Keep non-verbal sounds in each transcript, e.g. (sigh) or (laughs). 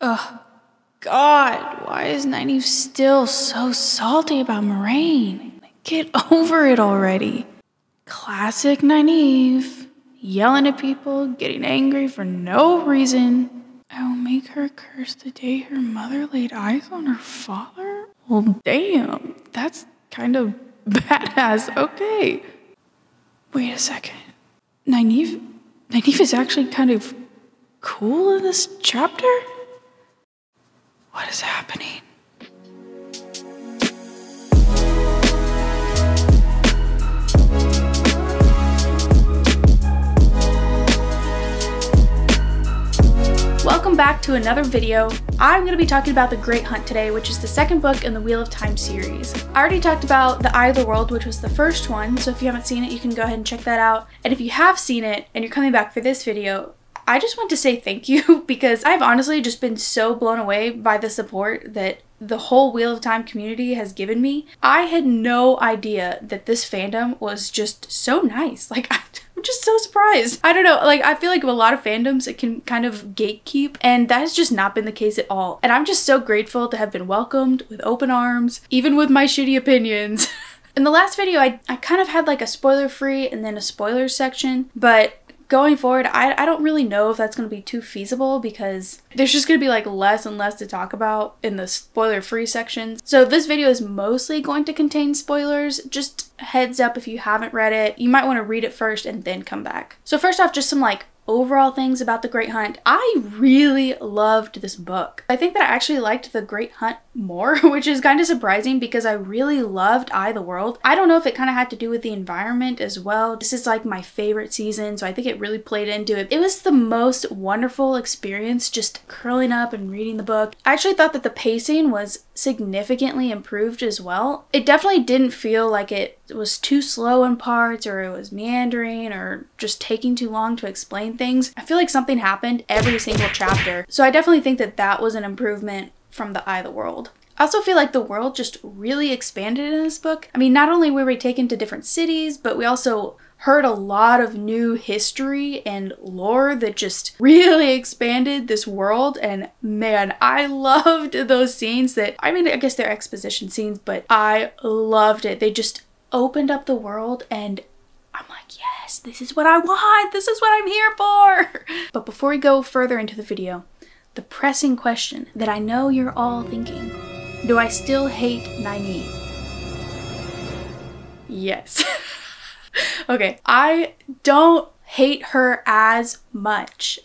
Ugh. God, why is Nynaeve still so salty about Moiraine? Get over it already. Classic Nynaeve. Yelling at people, getting angry for no reason. I will make her curse the day her mother laid eyes on her father? Well, damn, that's kind of (laughs) badass. Okay. Wait a second. Nynaeve? Nynaeve is actually kind of cool in this chapter? What is happening? Welcome back to another video. I'm going to be talking about The Great Hunt today, which is the second book in the Wheel of Time series. I already talked about The Eye of the World, which was the first one, so if you haven't seen it, you can go ahead and check that out. And if you have seen it and you're coming back for this video, I just want to say thank you (laughs) because I've honestly just been so blown away by the support that the whole Wheel of Time community has given me. I had no idea that this fandom was just so nice. (laughs) Like, I'm just so surprised. I don't know, like, I feel like a lot of fandoms, it can kind of gatekeep, and that has just not been the case at all. And I'm just so grateful to have been welcomed with open arms, even with my shitty opinions. (laughs) In the last video, I, I kind of had like a spoiler free and then a spoiler section, but going forward, I, I don't really know if that's going to be too feasible because there's just going to be like less and less to talk about in the spoiler free sections. So this video is mostly going to contain spoilers. Just heads up if you haven't read it, you might want to read it first and then come back. So first off, just some like overall things about The Great Hunt, I really loved this book. I think that I actually liked The Great Hunt more, (laughs) which is kind of surprising because I really loved Eye the World. I don't know if it kind of had to do with the environment as well. This is like my favorite season, so I think it really played into it. It was the most wonderful experience just curling up and reading the book. I actually thought that the pacing was significantly improved as well. It definitely didn't feel like it was too slow in parts or it was meandering or just taking too long to explain things. I feel like something happened every single chapter. So I definitely think that that was an improvement from the Eye of the World. I also feel like the world just really expanded in this book. I mean, not only were we taken to different cities, but we also heard a lot of new history and lore that just (laughs) really expanded this world. And man, I loved those scenes that, I mean, I guess they're exposition scenes, but I loved it. They just opened up the world and I'm like, yes, this is what I want. This is what I'm here for. (laughs) But before we go further into the video, the pressing question that I know you're all thinking. Do I still hate Nynaeve? Yes. (laughs) (laughs) okay, I don't hate her as much.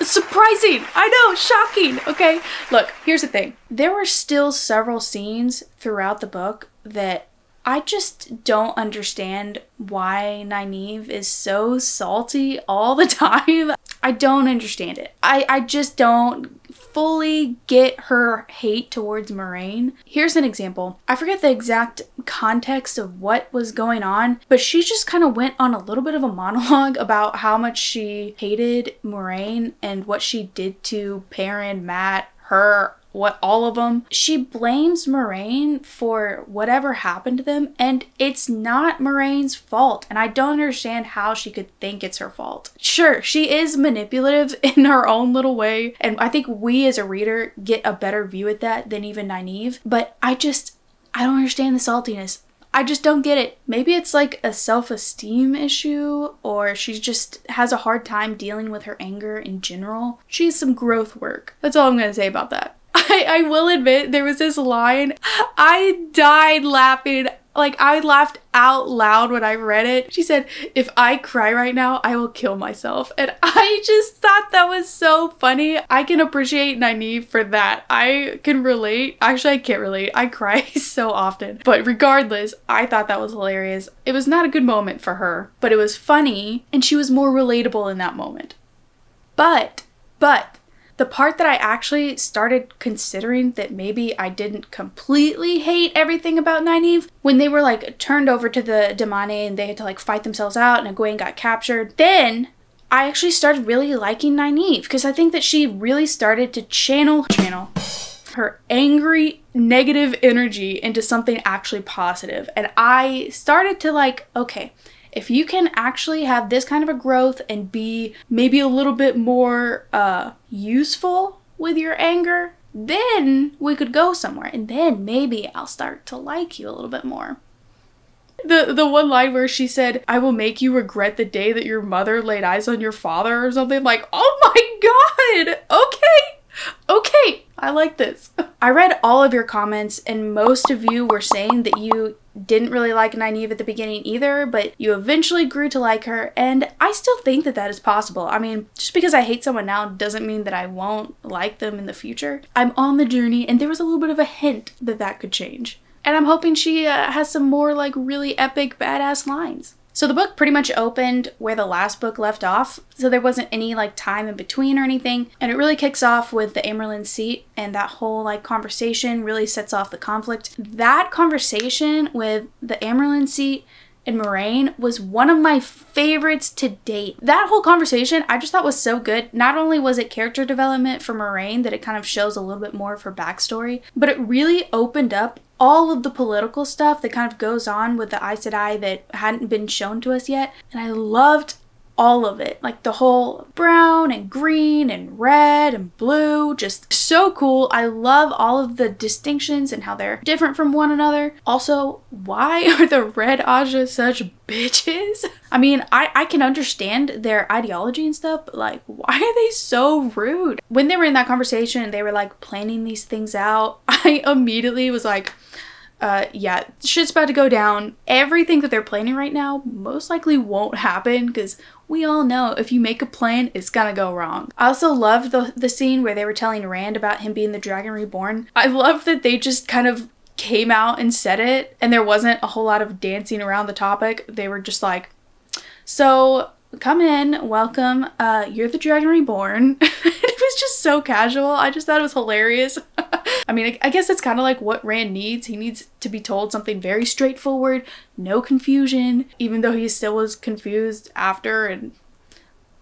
Surprising! I know, shocking! Okay, look, here's the thing. There were still several scenes throughout the book that I just don't understand why Nynaeve is so salty all the (laughs) time. I don't understand it. I, I just don't fully get her hate towards Moiraine. Here's an example. I forget the exact context of what was going on, but she just kind of went on a little bit of a monologue (laughs) about how much she hated Moiraine and what she did to Perrin, Mat, her, what all of them. She blames Moiraine for whatever happened to them, and it's not Moiraine's fault. And I don't understand how she could think it's her fault. Sure, she is manipulative (laughs) in her own little way, and I think we as a reader get a better view at that than even Nynaeve. But I just I don't understand the saltiness. I just don't get it. Maybe it's like a self esteem issue, or she just has a hard time dealing with her anger in general. She has some growth work. That's all I'm gonna say about that. I, I will admit there was this line. I died laughing. Like I laughed out loud when I read it. She said, if I cry right now, I will kill myself. And (laughs) I just thought that was so funny. I can appreciate Nynaeve for that. I can relate. Actually, I can't relate. I cry (laughs) so often. But regardless, I thought that was hilarious. It was not a good moment for her, but it was funny and she was more relatable in that moment. But, but, the part that I actually started considering that maybe I didn't completely hate everything about Nynaeve, when they were like turned over to the damane and they had to like fight themselves out and Egwene got captured, then I actually started really liking Nynaeve because I think that she really started to channel channel her angry negative energy into something actually positive. And I started to like okay if you can actually have this kind of a growth and be maybe a little bit more uh, useful with your anger, then we could go somewhere and then maybe I'll start to like you a little bit more. The the one line where she said, "I will make you regret the day that your mother laid eyes on your father" or something like, "Oh my god. Okay. Okay. I like this." (laughs) I read all of your comments and most of you were saying that you didn't really like Nynaeve at the beginning either, but you eventually grew to like her, and I still think that that is possible. I mean, just because I hate someone now doesn't mean that I won't like them in the future. I'm on the journey, and there was a little bit of a hint that that could change. And I'm hoping she uh, has some more like really epic badass lines. So the book pretty much opened where the last book left off, so there wasn't any like time in between or anything, and it really kicks off with the Amyrlin seat and that whole like conversation really sets off the conflict. That conversation with the Amyrlin seat and Moiraine was one of my favorites to date. That whole conversation I just thought was so good. Not only was it character development for Moiraine that it kind of shows a little bit more of her backstory, but it really opened up all of the political stuff that kind of goes on with the Aes Sedai that hadn't been shown to us yet. And I loved all of it. Like the whole brown and green and red and blue. Just so cool. I love all of the distinctions and how they're different from one another. Also, why (laughs) are the red Ajah such bitches? (laughs) I mean, I, I can understand their ideology and stuff, but like, (laughs) why are they so rude? When they were in that conversation and they were like planning these things out, I immediately was like, uh, yeah, shit's about to go down. Everything that they're planning right now most likely won't happen because we all know if you make a plan, it's gonna go wrong. I also loved the, the scene where they were telling Rand about him being the Dragon Reborn. I love that they just kind of came out and said it and there wasn't a whole lot of dancing around the topic. They were just like, so come in, welcome, uh, you're the Dragon Reborn. (laughs) it was just so casual. I just thought it was hilarious. (laughs) I mean, I guess it's kind of like what Rand needs. He needs to be told something very straightforward, no confusion, even though he still was confused after and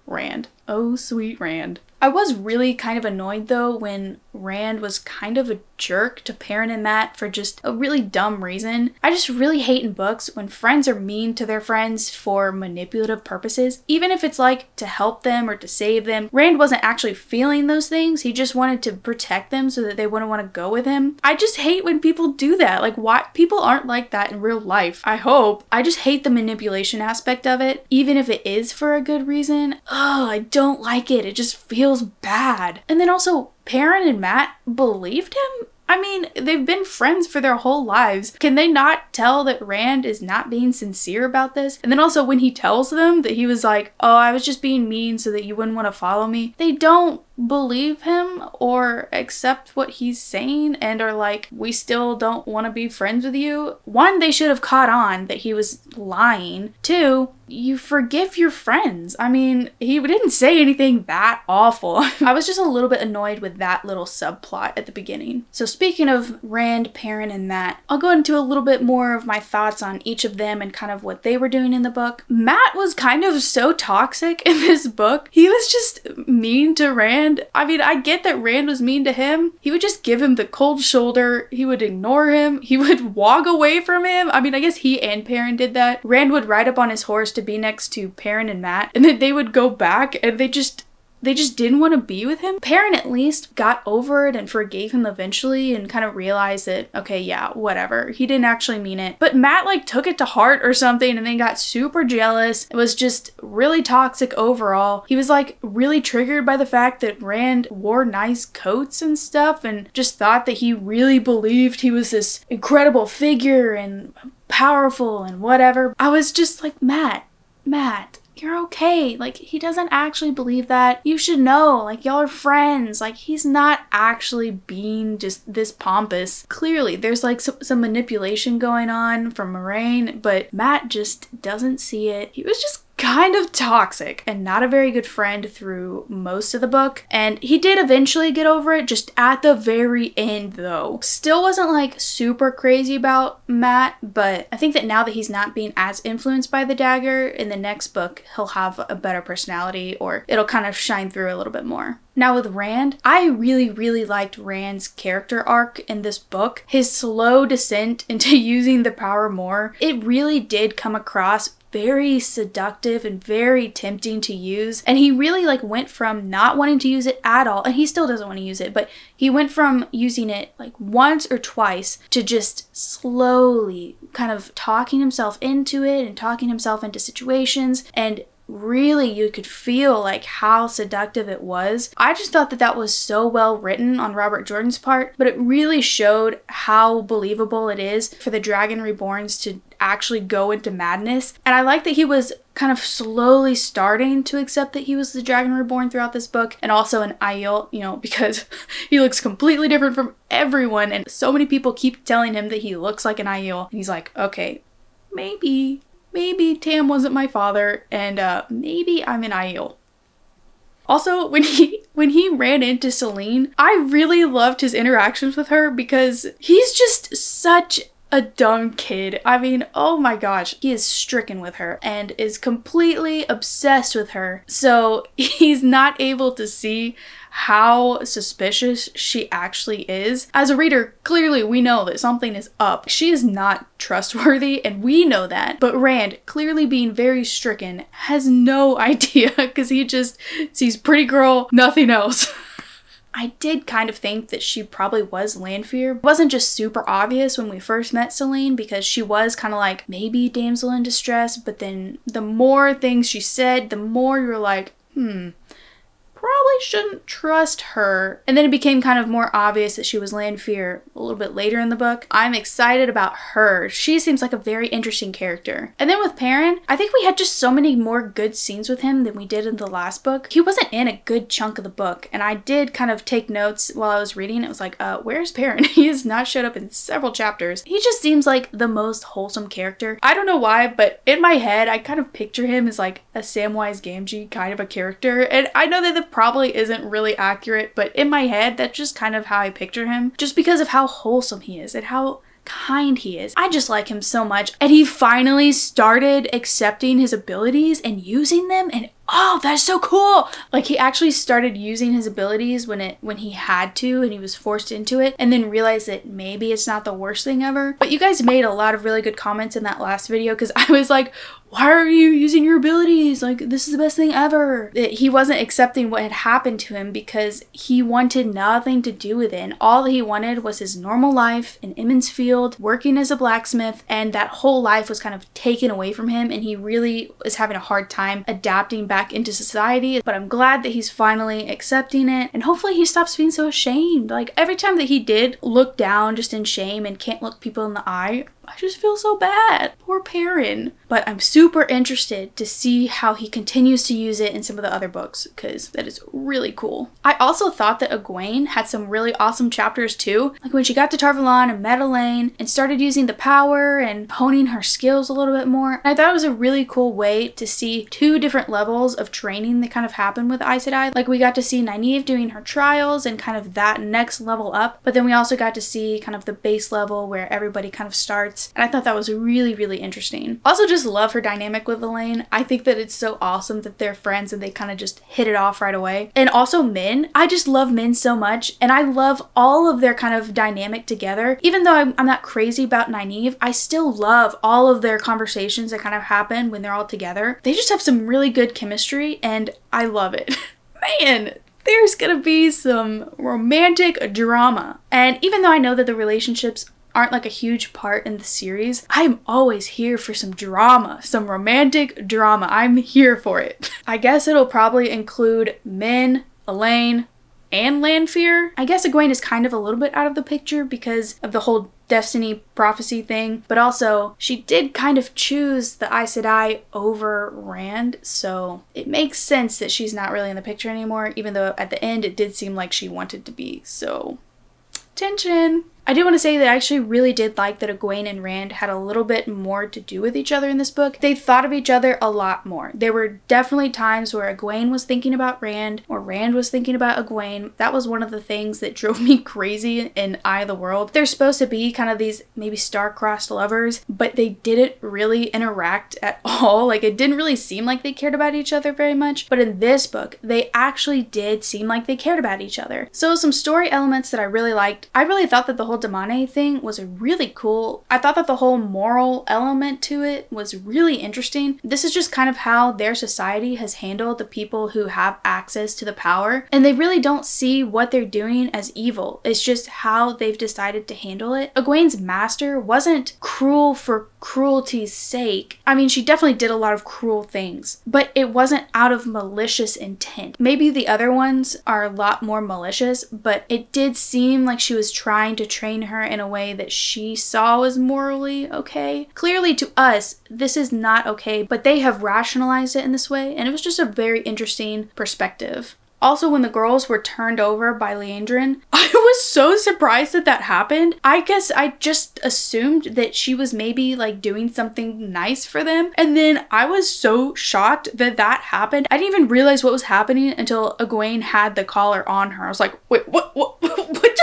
Rand. Oh, sweet Rand. I was really kind of annoyed though when Rand was kind of a jerk to Perrin and Mat for just a really dumb reason. I just really hate in books when friends are mean to their friends for manipulative purposes, even if it's like to help them or to save them. Rand wasn't actually feeling those things, he just wanted to protect them so that they wouldn't want to go with him. I just hate when people do that. Like, why? People aren't like that in real life. I hope. I just hate the manipulation aspect of it, even if it is for a good reason. Oh, I don't like it. It just feels bad. And then also, Perrin and Mat believed him? I mean, they've been friends for their whole lives. Can they not tell that Rand is not being sincere about this? And then also, when he tells them that he was like, oh, I was just being mean so that you wouldn't want to follow me, they don't believe him or accept what he's saying and are like, we still don't want to be friends with you. One, they should have caught on that he was lying. Two, you forgive your friends. I mean, he didn't say anything that awful. (laughs) I was just a little bit annoyed with that little subplot at the beginning. So speaking of Rand, Perrin, and Mat, I'll go into a little bit more of my thoughts on each of them and kind of what they were doing in the book. Mat was kind of so toxic (laughs) in this book. He was just mean to Rand Rand, I mean, I get that Rand was mean to him. He would just give him the cold shoulder. He would ignore him. He (laughs) would walk away from him. I mean, I guess he and Perrin did that. Rand would ride up on his horse to be next to Perrin and Mat, and then they would go back and they just they just didn't want to be with him. Perrin at least got over it and forgave him eventually and kind of realized that, okay, yeah, whatever. He didn't actually mean it. But Mat, like took it to heart or something and then got super jealous. It was just really toxic overall. He was like really triggered by the fact that Rand wore nice coats and stuff and just thought that he really believed he was this incredible figure and powerful and whatever. I was just like, Matt, Mat, you're okay. Like, he doesn't actually believe that. You should know. Like, y'all are friends. Like, he's not actually being just this pompous. Clearly, there's like some, some manipulation going on from Moiraine, but Mat just doesn't see it. He was just kind of toxic and not a very good friend through most of the book. And he did eventually get over it, just at the very end though. Still wasn't like super crazy about Mat, but I think that now that he's not being as influenced by the dagger, in the next book he'll have a better personality or it'll kind of shine through a little bit more. Now, with Rand, I really, really liked Rand's character arc in this book. His slow descent (laughs) into using the power more, it really did come across very seductive and very tempting to use. And he really like went from not wanting to use it at all, and he still doesn't want to use it, but he went from using it like once or twice to just slowly kind of talking himself into it and talking himself into situations and really you could feel like how seductive it was. I just thought that that was so well written on Robert Jordan's part, but it really showed how believable it is for the Dragon Reborns to actually go into madness. And I like that he was kind of slowly starting to accept that he was the Dragon Reborn throughout this book and also an Aiel, you know, (laughs) because he looks completely different from everyone and so many people keep telling him that he looks like an Aiel and he's like, "Okay, maybe maybe Tam wasn't my father, and uh, maybe I'm an Aiel. Also, when he (laughs) when he ran into Selene, I really loved his interactions with her because he's just such a dumb kid. I mean, oh my gosh, he is stricken with her and is completely obsessed with her. So (laughs) he's not able to see how suspicious she actually is. As a reader, clearly we know that something is up. She is not trustworthy, and we know that. But Rand, clearly being very stricken, has no (laughs) idea because he just sees pretty girl, nothing else. (laughs) I did kind of think that she probably was Lanfear. It wasn't just super obvious when we first met Selene because she was kind of like maybe damsel in distress, but then the more things she said, the more you're like, hmm, probably shouldn't trust her. And then it became kind of more obvious that she was Lanfear a little bit later in the book. I'm excited about her. She seems like a very interesting character. And then with Perrin, I think we had just so many more good scenes with him than we did in the last book. He wasn't in a good chunk of the book, and I did kind of take notes while I was reading. It was like, uh, where's Perrin? (laughs) he has not showed up in several chapters. He just seems like the most wholesome character. I don't know why, but in my head, I kind of picture him as like a Samwise Gamgee kind of a character. And I know that the probably isn't really accurate, but in my head, that's just kind of how I picture him, just because of how wholesome he is and how kind he is. I just like him so much. And he finally started accepting his abilities and using them and oh, that's so cool. Like he actually started using his abilities when it when he had to and he was forced into it and then realized that maybe it's not the worst thing ever. But you guys made a lot of really good comments in that last video cuz (laughs) I was like, why are you using your abilities? Like, this is the best thing ever. He wasn't accepting what had happened to him because he wanted nothing to do with it. And all he wanted was his normal life in Emond's Field, working as a blacksmith, and that whole life was kind of taken away from him. And he really was having a hard time adapting back into society. But I'm glad that he's finally accepting it. And hopefully he stops being so ashamed. Like, every time that he did look down just in shame and can't look people in the eye, I just feel so bad. Poor Perrin. But I'm super interested to see how he continues to use it in some of the other books because that is really cool. I also thought that Egwene had some really awesome chapters too. Like when she got to Tar Valon and met Elayne and started using the power and honing her skills a little bit more. I thought it was a really cool way to see two different levels of training that kind of happened with Aes Sedai. Like we got to see Nynaeve doing her trials and kind of that next level up. But then we also got to see kind of the base level where everybody kind of starts and I thought that was really, really interesting. Also, just love her dynamic with Elayne. I think that it's so awesome that they're friends and they kind of just hit it off right away. And also, Min. I just love Min so much, and I love all of their kind of dynamic together. Even though I'm, I'm not crazy about Nynaeve, I still love all of their conversations that kind of happen when they're all together. They just have some really good chemistry, and I love it. (laughs) Man, there's gonna be some romantic drama. And even though I know that the relationships aren't like a huge part in the series, I'm always here for some drama, some romantic drama. I'm here for it. (laughs) I guess it'll probably include Min, Elayne, and Lanfear. I guess Egwene is kind of a little bit out of the picture because of the whole destiny prophecy thing, but also she did kind of choose the Aes Sedai over Rand, so it makes sense that she's not really in the picture anymore, even though at the end it did seem like she wanted to be, so tension. I do want to say that I actually really did like that Egwene and Rand had a little bit more to do with each other in this book. They thought of each other a lot more. There were definitely times where Egwene was thinking about Rand or Rand was thinking about Egwene. That was one of the things that (laughs) drove me crazy in Eye of the World. They're supposed to be kind of these maybe star-crossed lovers, but they didn't really interact at (laughs) all. Like it didn't really seem like they cared about each other very much. But in this book, they actually did seem like they cared about each other. So some story elements that I really liked. I really thought that the whole whole thing was really cool. I thought that the whole moral element to it was really interesting. This is just kind of how their society has handled the people who have access to the power, and they really don't see what they're doing as evil. It's just how they've decided to handle it. Egwene's master wasn't cruel for cruelty's sake. I mean, she definitely did a lot of cruel things, but it wasn't out of malicious intent. Maybe the other ones are a lot more malicious, but it did seem like she was trying to train her in a way that she saw was morally okay. Clearly, to us, this is not okay, but they have rationalized it in this way, and it was just a very interesting perspective. Also, when the girls were turned over by Liandrin, (laughs) I was so surprised that that happened. I guess I just assumed that she was maybe like doing something nice for them. And then I was so shocked that that happened. I didn't even realize what was happening until Egwene had the collar on her. I was like, wait, what, what, (laughs) what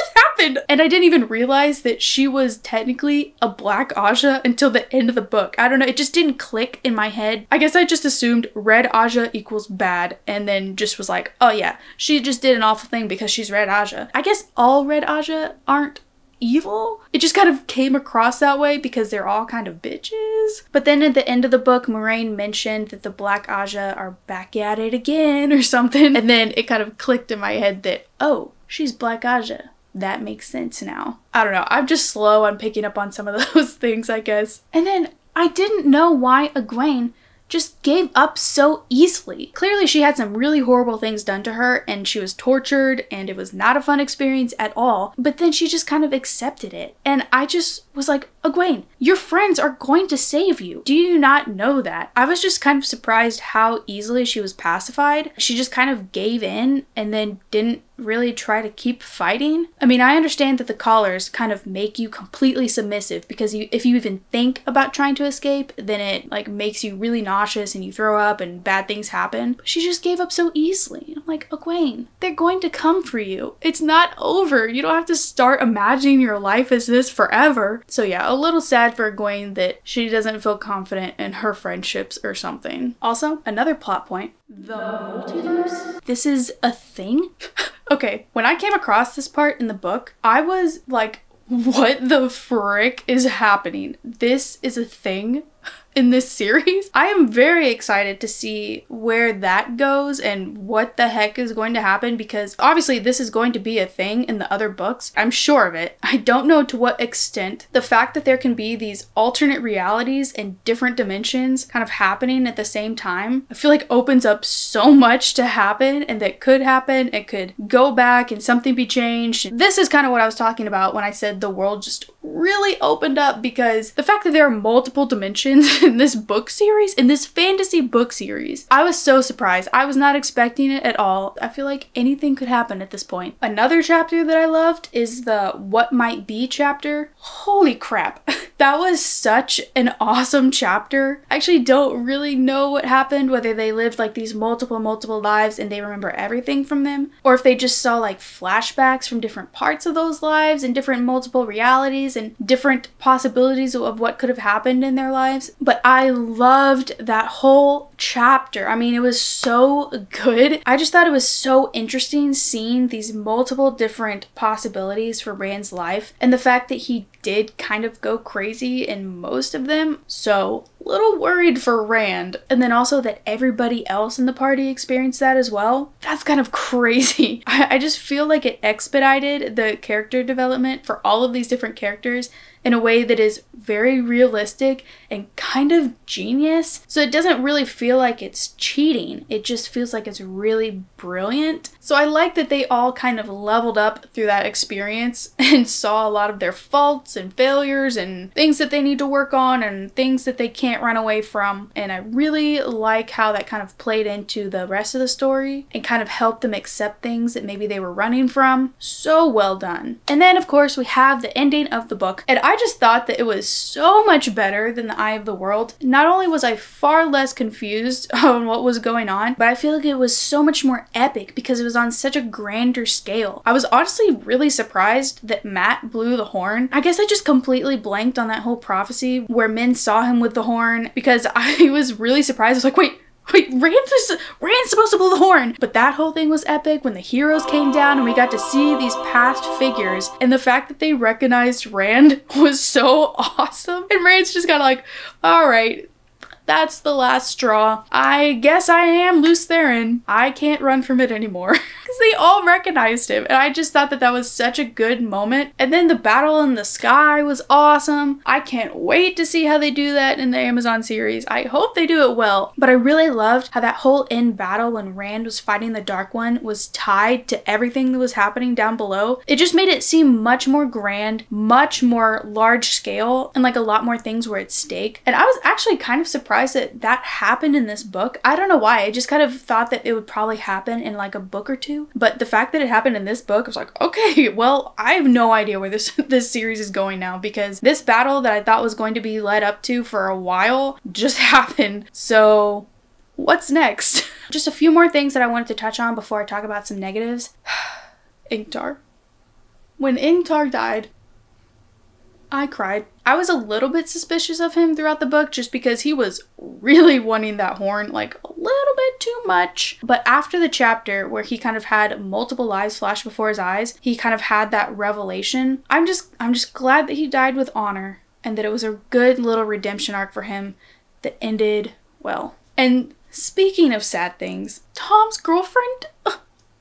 happened? And I didn't even realize that she was technically a Black Ajah until the end of the book. I don't know, it just didn't click in my head. I guess I just assumed red Ajah equals bad and then just was like, oh yeah, she just did an awful thing because she's Red Ajah. I guess all Red Ajah aren't evil. It just kind of came across that way because they're all kind of bitches. But then at the end of the book, Moiraine mentioned that the Black Ajah are back at it again or something. (laughs) And then it kind of clicked in my head that, oh, she's Black Ajah. That makes sense now. I don't know. I'm just slow on picking up on some of (laughs) those things, I guess. And then I didn't know why Egwene just gave up so easily. Clearly, she had some really horrible things done to her and she was tortured and it was not a fun experience at all. But then she just kind of accepted it. And I just was like, Egwene, your friends are going to save you. Do you not know that? I was just kind of surprised how easily she was pacified. She just kind of gave in and then didn't really try to keep fighting. I mean, I understand that the collars kind of make you completely submissive because you if you even think about trying to escape, then it like makes you really nauseous and you throw up and bad things happen. But she just gave up so easily. I'm like, Egwene, they're going to come for you. It's not over. You don't have to start imagining your life as this forever. So yeah, a little sad for Egwene that she doesn't feel confident in her friendships or something. Also, another plot point. The multiverse? This is a thing? (laughs) Okay, when I came across this part in the book, I was like, what the frick is happening? This is a thing? In this series. I am very excited to see where that goes and what the heck is going to happen because obviously this is going to be a thing in the other books. I'm sure of it. I don't know to what extent. The fact that there can be these alternate realities and different dimensions kind of happening at the same time, I feel like opens up so much to happen and that could happen. It could go back and something be changed. This is kind of what I was talking about when I said the world just really opened up because the fact that there are multiple dimensions (laughs) in this book series, in this fantasy book series. I was so surprised. I was not expecting it at all. I feel like anything could happen at this point. Another chapter that I loved is the What Might Be chapter. Holy crap. (laughs) that was such an awesome chapter. I actually don't really know what happened, whether they lived like these multiple, multiple lives and they remember everything from them, or if they just saw like flashbacks from different parts of those lives and different multiple realities and different possibilities of what could have happened in their lives. But but I loved that whole chapter. I mean, it was so good. I just thought it was so interesting seeing these multiple different possibilities for Rand's life and the fact that he did kind of go crazy in most of them. So, little worried for Rand. And then also that everybody else in the party experienced that as well. That's kind of (laughs) crazy. I, I just feel like it expedited the character development for all of these different characters in a way that is very realistic and kind of genius. So it doesn't really feel like it's cheating, it just feels like it's really brilliant. So I like that they all kind of leveled up through that experience (laughs) and saw a lot of their faults and failures and things that they need to work on and things that they can't run away from. And I really like how that kind of played into the rest of the story and kind of helped them accept things that maybe they were running from. So well done. And then, of course, we have the ending of the book. And I just thought that it was so much better than The Eye of the World. Not only was I far less confused (laughs) on what was going on, but I feel like it was so much more epic because it was on such a grander scale. I was honestly really surprised that Mat blew the horn. I guess I just completely blanked on that whole prophecy where Min saw him with the horn because (laughs) I was really surprised. I was like, wait, Wait, Rand's, Rand's supposed to blow the horn! But that whole thing was epic when the heroes came down and we got to see these past figures. And the fact that they recognized Rand (laughs) was so (laughs) awesome. And Rand's just kind of like, all right, that's the last straw. I guess I am Lews Therin. I can't run from it anymore. (laughs) Because they all recognized him. And I just thought that that was such a good moment. And then the battle in the sky was awesome. I can't wait to see how they do that in the Amazon series. I hope they do it well. But I really loved how that whole end battle when Rand was fighting the Dark One was tied to everything that was happening down below. It just made it seem much more grand, much more large scale, and like a lot more things were at stake. And I was actually kind of surprised surprised that that happened in this book. I don't know why. I just kind of thought that it would probably happen in like a book or two. But the fact that it happened in this book, I was like, okay, (laughs) well, I have no idea where this (laughs) this series is going now because this battle that I thought was going to be led up to for a while (laughs) just happened. So what's next? just a few more things that I wanted to touch on before I talk about some negatives. (sighs) Ingtar. When Ingtar died, I cried. I was a little bit suspicious of him throughout the book just because he was really wanting that horn like a little bit too much. But after the chapter where he kind of had multiple lives flash before his eyes, he kind of had that revelation. I'm just I'm just glad that he died with honor and that it was a good little redemption arc for him that ended well. And speaking of sad things, Thom's girlfriend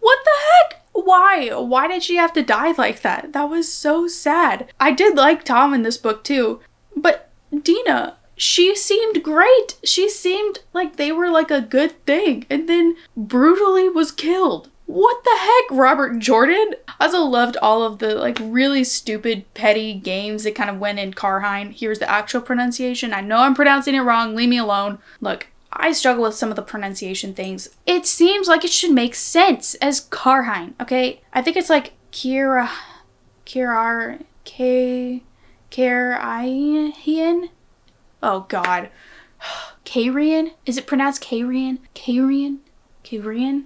what the heck? Why? Why did she have to die like that? That was so sad. I did like Thom in this book too, but Dena, she seemed great. She seemed like they were like a good thing, and then brutally was killed. What the heck, Robert Jordan? I also loved all of the like really stupid petty games that kind of went in Karhine. Here's the actual pronunciation. I know I'm pronouncing it wrong. Leave me alone. Look, I struggle with some of the pronunciation things. It seems like it should make sense as Karhine, okay? I think it's like Kira, Kirar, K, Karian? Oh god. (sighs) Karian? Is it pronounced Karian? Karian? Karian?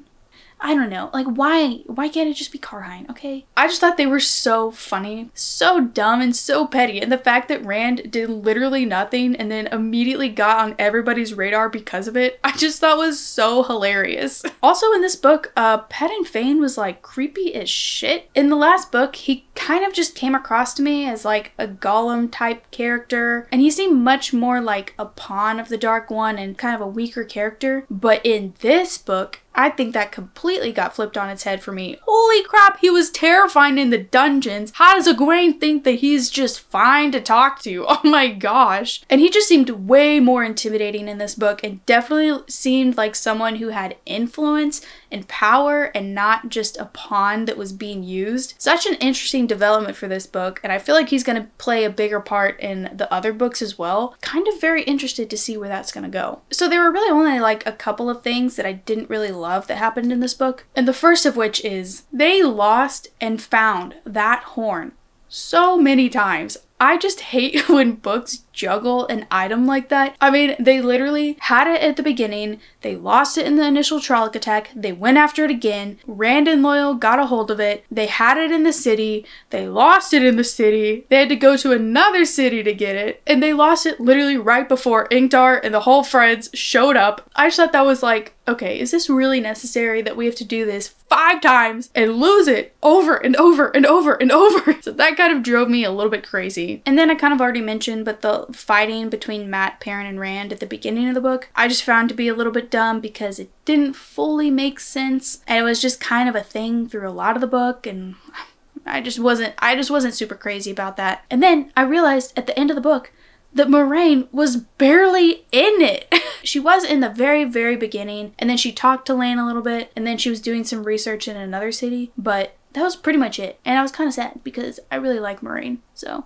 I don't know. Like, why? Why can't it just be Karhine? Okay. I just thought they were so funny, so dumb, and so petty. And the fact that Rand did literally nothing and then immediately got on everybody's radar because of it, I just thought was so hilarious. Also, in this book, uh, and Fain was like creepy as shit. In the last book, he kind of just came across to me as like a Gollum type character, and he seemed much more like a pawn of the Dark One and kind of a weaker character. But in this book, I think that completely got flipped on its head for me. Holy crap, he was terrifying in the dungeons. How does Egwene think that he's just fine to talk to? (laughs) Oh my gosh. And he just seemed way more intimidating in this book and definitely seemed like someone who had influence and power and not just a pawn that was being used. Such an interesting development for this book, and I feel like he's going to play a bigger part in the other books as well. Kind of very interested to see where that's going to go. So there were really only like a couple of things that I didn't really love that happened in this book, and the first of which is they lost and found that horn so many times. I just hate (laughs) when books juggle an item like that. I mean, they literally had it at the beginning, they lost it in the initial Trolloc attack, they went after it again, Rand and Loial got a hold of it, they had it in the city, they lost it in the city, they had to go to another city to get it, and they lost it literally right before Ingtar and the whole friends showed up. I just thought that was like, okay, is this really necessary that we have to do this five times and lose it over and over and over and over? (laughs) so that kind of drove me a little bit crazy. And then I kind of already mentioned, but the fighting between Mat, Perrin, and Rand at the beginning of the book, I just found to be a little bit dumb because it didn't fully make sense. And it was just kind of a thing through a lot of the book and I just wasn't I just wasn't super crazy about that. And then I realized at the end of the book that Moiraine was barely in it. (laughs) she was in the very, very beginning, and then she talked to Lan a little bit, and then she was doing some research in another city, but that was pretty much it. And I was kind of sad because I really like Moiraine, so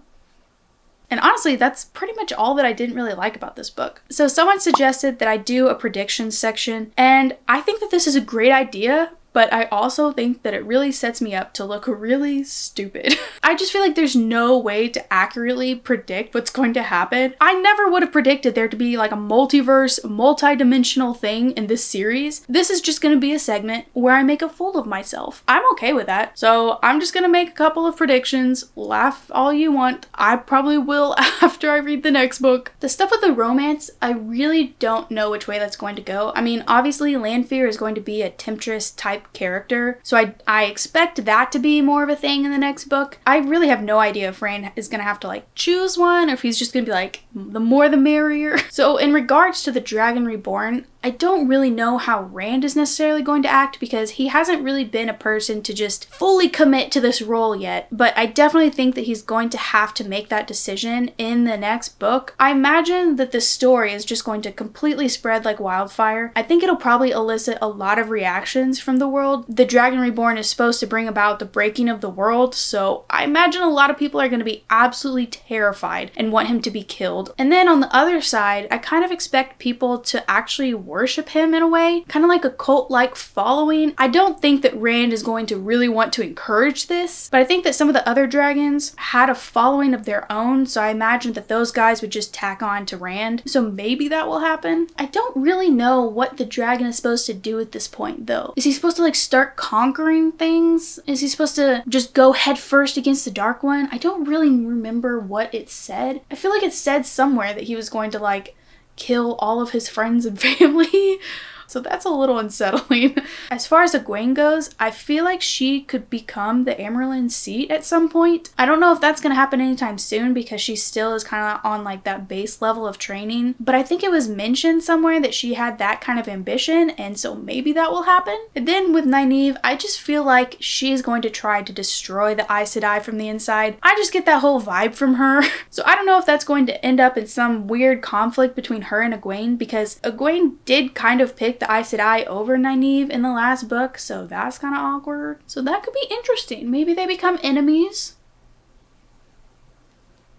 and honestly, that's pretty much all that I didn't really like about this book. So someone suggested that I do a predictions section, and I think that this is a great idea, but I also think that it really sets me up to look really stupid. (laughs) I just feel like there's no way to accurately predict what's going to happen. I never would have predicted there to be like a multiverse, multi-dimensional thing in this series. This is just going to be a segment where I make a fool of myself. I'm okay with that. So I'm just going to make a couple of predictions, laugh all you want. I probably will (laughs) after I read the next book. The stuff with the romance, I really don't know which way that's going to go. I mean, obviously Lanfear is going to be a temptress type character, so I, I expect that to be more of a thing in the next book. I really have no idea if Rand is going to have to like choose one or if he's just going to be like, the more the merrier. (laughs) So in regards to the Dragon Reborn, I don't really know how Rand is necessarily going to act because he hasn't really been a person to just fully commit to this role yet, but I definitely think that he's going to have to make that decision in the next book. I imagine that the story is just going to completely spread like wildfire. I think it'll probably elicit a lot of reactions from the world. The Dragon Reborn is supposed to bring about the breaking of the world, so I imagine a lot of people are going to be absolutely terrified and want him to be killed. And then on the other side, I kind of expect people to actually worship him in a way, kind of like a cult like following. I don't think that Rand is going to really want to encourage this, but I think that some of the other dragons had a following of their own, so I imagine that those guys would just tack on to Rand. So maybe that will happen. I don't really know what the dragon is supposed to do at this point though. Is he supposed to like start conquering things? Is he supposed to just go head first against the Dark One? I don't really remember what it said. I feel like it said somewhere that he was going to like kill all of his friends and (laughs) family. So that's a little (laughs) unsettling. As far as Egwene goes, I feel like she could become the Amyrlin seat at some point. I don't know if that's going to happen anytime soon because she still is kind of on like that base level of training, but I think it was mentioned somewhere that she had that kind of ambition and so maybe that will happen. And then with Nynaeve, I just feel like she is going to try to destroy the Aes Sedai from the inside. I just get that whole vibe from her. (laughs) So I don't know if that's going to end up in some weird conflict between her and Egwene because Egwene did kind of pick the Aes Sedai over Nynaeve in the last book, so that's kind of awkward. So that could be interesting. Maybe they become enemies.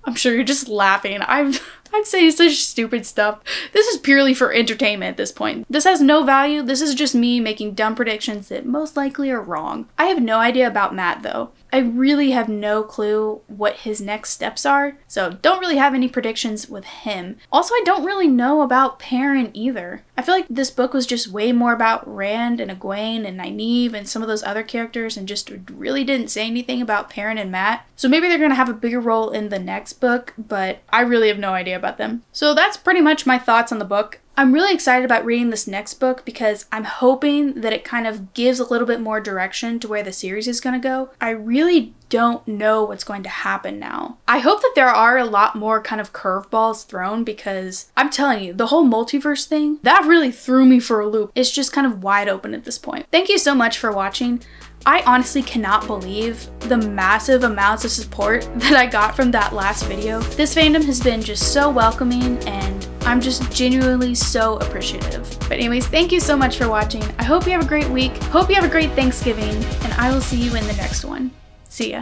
I'm sure you're just laughing. I'm I'm saying such stupid stuff. This is purely for entertainment at this point. This has no value. This is just me making dumb predictions that most likely are wrong. I have no idea about Mat though. I really have no clue what his next steps are, so don't really have any predictions with him. Also, I don't really know about Perrin either. I feel like this book was just way more about Rand and Egwene and Nynaeve and some of those other characters and just really didn't say anything about Perrin and Mat. So maybe they're to have a bigger role in the next book, but I really have no idea about them. So that's pretty much my thoughts on the book. I'm really excited about reading this next book because I'm hoping that it kind of gives a little bit more direction to where the series is going to go. I really don't know what's going to happen now. I hope that there are a lot more kind of curveballs thrown because I'm telling you, the whole multiverse thing, that really threw me for a loop. It's just kind of wide open at this point. Thank you so much for watching. I honestly cannot believe the massive amounts of support (laughs) that I got from that last video. This fandom has been just so welcoming and I'm just genuinely so appreciative. But anyways, thank you so much for watching. I hope you have a great week. Hope you have a great Thanksgiving and I will see you in the next one. See ya.